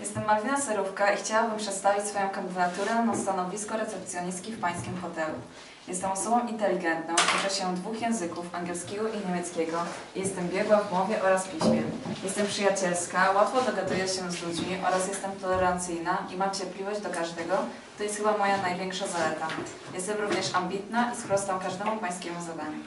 Jestem Malwina Serówka i chciałabym przedstawić swoją kandydaturę na stanowisko recepcjonistki w pańskim hotelu. Jestem osobą inteligentną, uczę się dwóch języków, angielskiego i niemieckiego i jestem biegła w mowie oraz piśmie. Jestem przyjacielska, łatwo dogaduję się z ludźmi oraz jestem tolerancyjna i mam cierpliwość do każdego. To jest chyba moja największa zaleta. Jestem również ambitna i sprostam każdemu pańskiemu zadaniu.